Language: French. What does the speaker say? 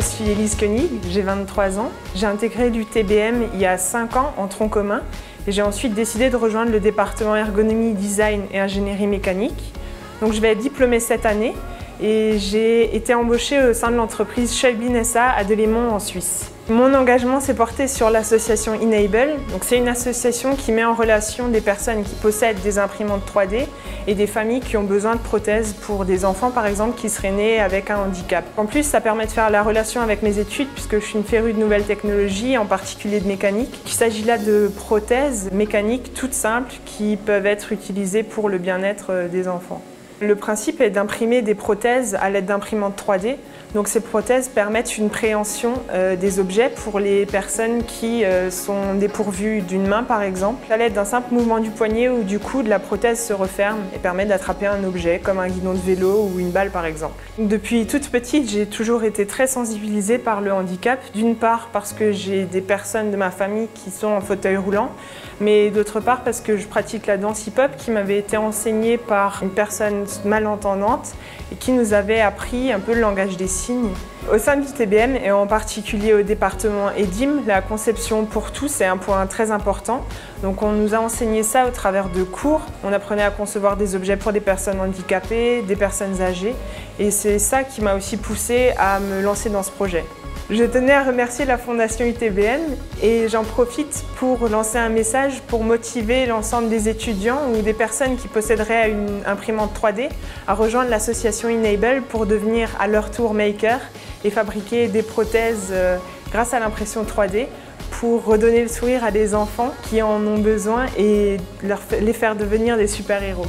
suis Elise Koenig, j'ai 23 ans. J'ai intégré l'UTBM il y a 5 ans en tronc commun et j'ai ensuite décidé de rejoindre le département ergonomie, design et ingénierie mécanique. Donc je vais être diplômée cette année et j'ai été embauchée au sein de l'entreprise Shelby SA à Delémont en Suisse. Mon engagement s'est porté sur l'association Enable. C'est une association qui met en relation des personnes qui possèdent des imprimantes 3D et des familles qui ont besoin de prothèses pour des enfants par exemple qui seraient nés avec un handicap. En plus, ça permet de faire la relation avec mes études puisque je suis une férue de nouvelles technologies, en particulier de mécanique. Il s'agit là de prothèses mécaniques toutes simples qui peuvent être utilisées pour le bien-être des enfants. Le principe est d'imprimer des prothèses à l'aide d'imprimantes 3D. Donc ces prothèses permettent une préhension euh, des objets pour les personnes qui euh, sont dépourvues d'une main par exemple. À l'aide d'un simple mouvement du poignet ou du coude, la prothèse se referme et permet d'attraper un objet comme un guidon de vélo ou une balle par exemple. Depuis toute petite, j'ai toujours été très sensibilisée par le handicap. D'une part parce que j'ai des personnes de ma famille qui sont en fauteuil roulant, mais d'autre part parce que je pratique la danse hip-hop qui m'avait été enseignée par une personne malentendante et qui nous avait appris un peu le langage des signes. Au sein du TBM et en particulier au département EDIM, la conception pour tous est un point très important. Donc on nous a enseigné ça au travers de cours. On apprenait à concevoir des objets pour des personnes handicapées, des personnes âgées et c'est ça qui m'a aussi poussé à me lancer dans ce projet. Je tenais à remercier la Fondation UTBN et j'en profite pour lancer un message pour motiver l'ensemble des étudiants ou des personnes qui posséderaient une imprimante 3D à rejoindre l'association Enable pour devenir à leur tour maker et fabriquer des prothèses euh, grâce à l'impression 3D pour redonner le sourire à des enfants qui en ont besoin et les faire devenir des super-héros.